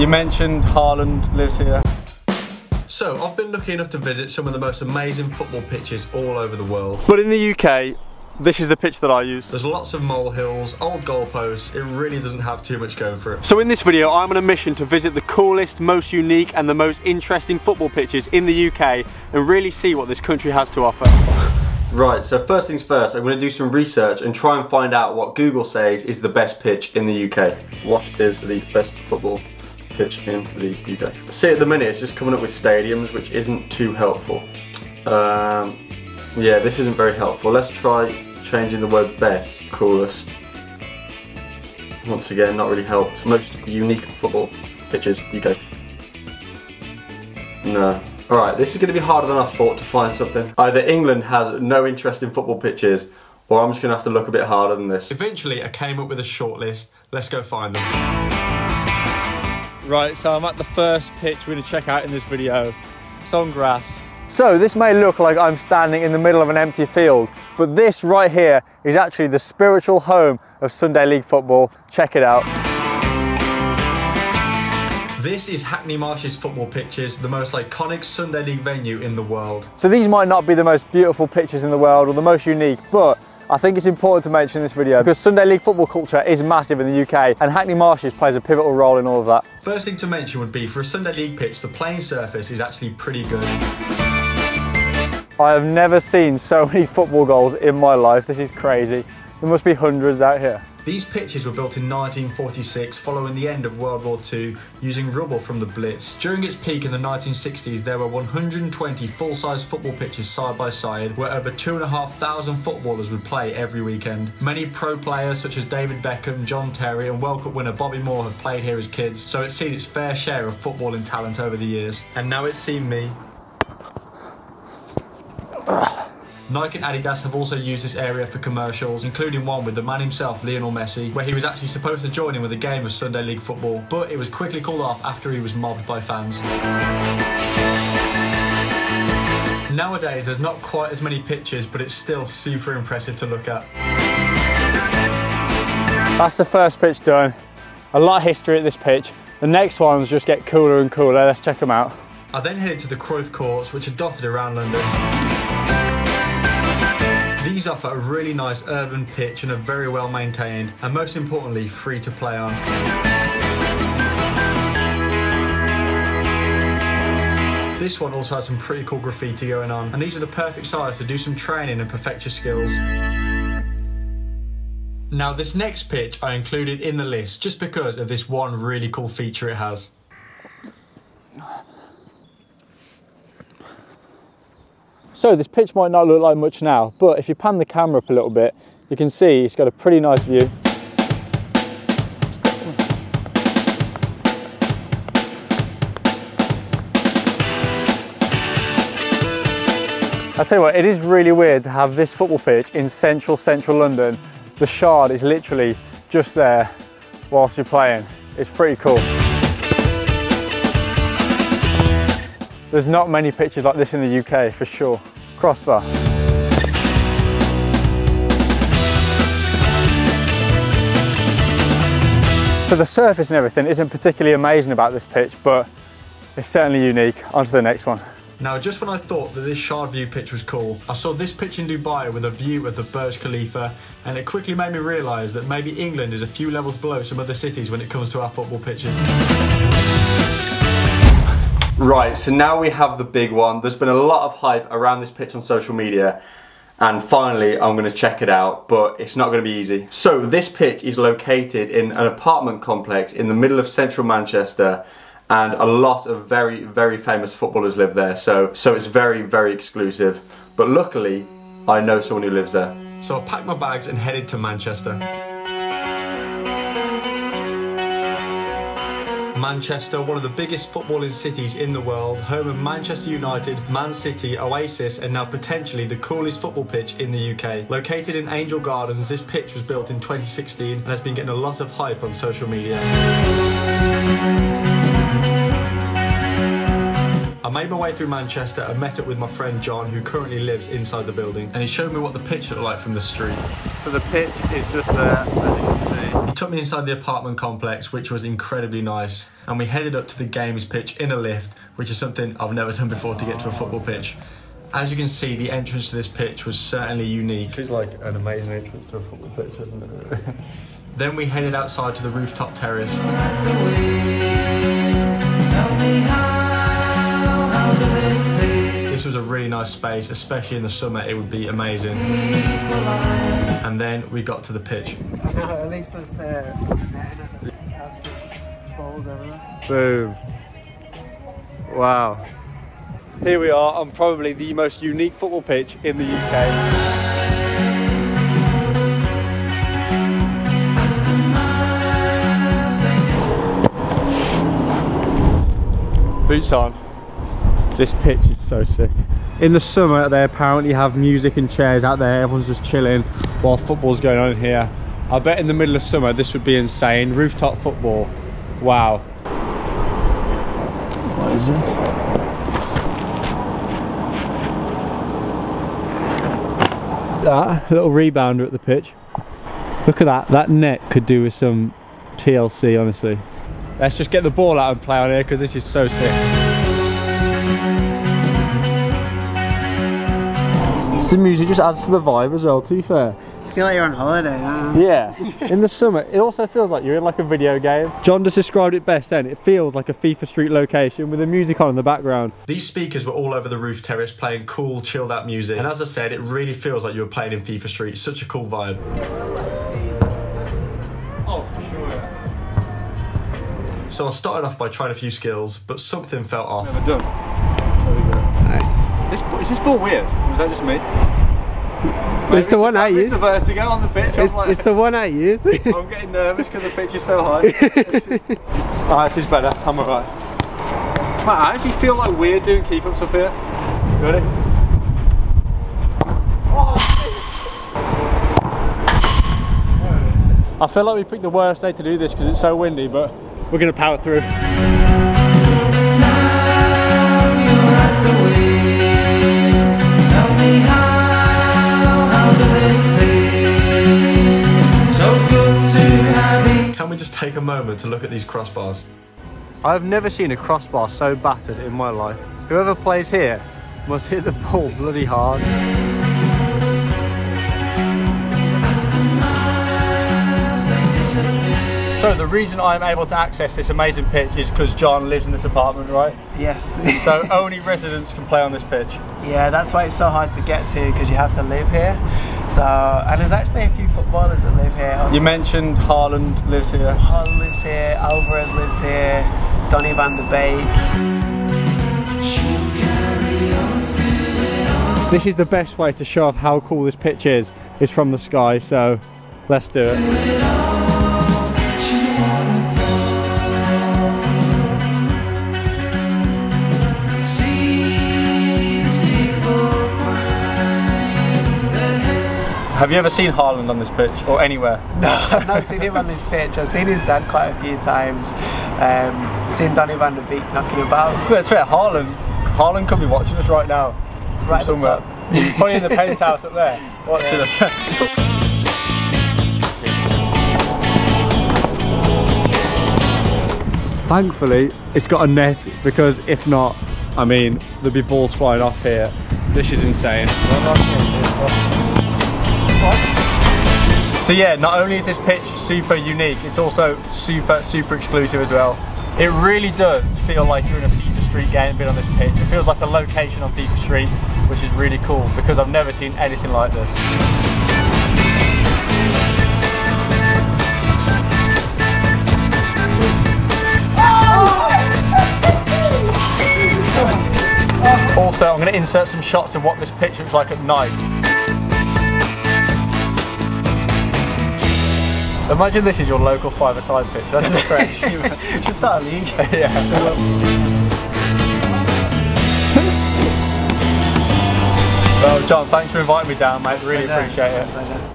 You mentioned Haaland lives here. So, I've been lucky enough to visit some of the most amazing football pitches all over the world. But in the UK, this is the pitch that I use. There's lots of molehills, old goalposts, it really doesn't have too much going for it. So in this video, I'm on a mission to visit the coolest, most unique and the most interesting football pitches in the UK and really see what this country has to offer. Right, so first things first, I'm going to do some research and try and find out what Google says is the best pitch in the UK. What is the best football pitch in the UK? See, at the minute it's just coming up with stadiums, which isn't too helpful. Um, yeah, this isn't very helpful. Let's try changing the word best, coolest. Once again, not really helped. Most unique football pitches, UK. No. Alright, this is going to be harder than I thought to find something. Either England has no interest in football pitches, or I'm just going to have to look a bit harder than this. Eventually, I came up with a short list. Let's go find them. Right, so I'm at the first pitch we're going to check out in this video. It's on grass. So this may look like I'm standing in the middle of an empty field, but this right here is actually the spiritual home of Sunday League football. Check it out. This is Hackney Marshes football pitches, the most iconic Sunday League venue in the world. So these might not be the most beautiful pitches in the world or the most unique, but I think it's important to mention in this video because Sunday League football culture is massive in the UK and Hackney Marshes plays a pivotal role in all of that. First thing to mention would be for a Sunday League pitch, the playing surface is actually pretty good. I have never seen so many football goals in my life. This is crazy. There must be hundreds out here. These pitches were built in 1946 following the end of World War II using rubble from the Blitz. During its peak in the 1960s there were 120 full-size football pitches side by side where over 2,500 footballers would play every weekend. Many pro players such as David Beckham, John Terry and World Cup winner Bobby Moore have played here as kids so it's seen its fair share of footballing talent over the years. And now it's seen me Nike and Adidas have also used this area for commercials, including one with the man himself, Lionel Messi, where he was actually supposed to join in with a game of Sunday League football, but it was quickly called off after he was mobbed by fans. Nowadays, there's not quite as many pitches, but it's still super impressive to look at. That's the first pitch done. A lot of history at this pitch. The next ones just get cooler and cooler. Let's check them out. I then headed to the Cruyff Courts, which are dotted around London. These offer a really nice urban pitch and are very well maintained, and most importantly, free to play on. This one also has some pretty cool graffiti going on, and these are the perfect size to do some training and perfect your skills. Now this next pitch I included in the list just because of this one really cool feature it has. So this pitch might not look like much now, but if you pan the camera up a little bit, you can see it's got a pretty nice view. I tell you what, it is really weird to have this football pitch in central, central London. The Shard is literally just there whilst you're playing. It's pretty cool. There's not many pitches like this in the UK for sure. Crossbar. So the surface and everything isn't particularly amazing about this pitch, but it's certainly unique. On to the next one. Now, just when I thought that this Shard View pitch was cool, I saw this pitch in Dubai with a view of the Burj Khalifa, and it quickly made me realise that maybe England is a few levels below some other cities when it comes to our football pitches. Right, so now we have the big one. There's been a lot of hype around this pitch on social media and finally I'm going to check it out but it's not going to be easy. So this pitch is located in an apartment complex in the middle of central Manchester and a lot of very very famous footballers live there so so it's very very exclusive but luckily I know someone who lives there. So I packed my bags and headed to Manchester. Manchester, one of the biggest footballing cities in the world, home of Manchester United, Man City, Oasis, and now potentially the coolest football pitch in the UK. Located in Angel Gardens, this pitch was built in 2016 and has been getting a lot of hype on social media. I I made my way through Manchester and met up with my friend John, who currently lives inside the building, and he showed me what the pitch looked like from the street. So the pitch is just there, as you can He took me inside the apartment complex, which was incredibly nice, and we headed up to the games pitch in a lift, which is something I've never done before to get to a football pitch. As you can see, the entrance to this pitch was certainly unique. It's like an amazing entrance to a football pitch, isn't it? Then we headed outside to the rooftop terrace. This was a really nice space, especially in the summer, it would be amazing. And then we got to the pitch. At least there's the. Boom. Wow. Here we are on probably the most unique football pitch in the UK. Boots on. This pitch is so sick. In the summer, they apparently have music and chairs out there. Everyone's just chilling while football's going on here. I bet in the middle of summer, this would be insane. Rooftop football. Wow. What is this? That little rebounder at the pitch. Look at that. That net could do with some TLC, honestly. Let's just get the ball out and play on here because this is so sick. The music just adds to the vibe as well, to be fair. I feel like you're on holiday now. Yeah, in the summer, it also feels like you're in like a video game. John just described it best then. It feels like a FIFA Street location with the music on in the background. These speakers were all over the roof terrace playing cool, chilled out music. And as I said, it really feels like you were playing in FIFA Street. Such a cool vibe. Oh, for sure. So I started off by trying a few skills, but something felt off. Never done. Nice. This, is this ball weird? Was that just me? It's the one I It's use. the vertigo on the pitch. It's, like- it's the one I use. I'm getting nervous because the pitch is so high. Alright, this is better. I'm alright. Man, I actually feel like weird doing keep ups up here. Ready? I feel like we picked the worst day to do this because it's so windy, but we're going to power through. Take a moment to look at these crossbars? I've never seen a crossbar so battered in my life. Whoever plays here must hit the ball bloody hard. So the reason I'm able to access this amazing pitch is because John lives in this apartment, right? yes. So only residents can play on this pitch. yeah, that's why it's so hard to get to because you have to live here. So, and there's actually a few footballers that live here. You mentioned Haaland lives here. Hull lives here, Alvarez lives here, Donny van de Beek. This is the best way to show off how cool this pitch is, is from the sky, so let's do it. Have you ever seen Haaland on this pitch or anywhere? No, I've not seen him on this pitch. I've seen his dad quite a few times. Um, seen Donny van de Beek knocking about. But it's fair, Haaland, Haaland could be watching us right now. Right at somewhere. top. Probably in the penthouse up there watching us. Thankfully, it's got a net because if not, I mean, there'd be balls flying off here. This is insane. So yeah, not only is this pitch super unique, it's also super, super exclusive as well. It really does feel like you're in a FIFA Street game being on this pitch. It feels like a location on FIFA Street, which is really cool because I've never seen anything like this. Also, I'm going to insert some shots of what this pitch looks like at night. Imagine this is your local five-a-side pitch. That's just fresh. You should start a league. yeah. Well, John, thanks for inviting me down, mate. Really appreciate it.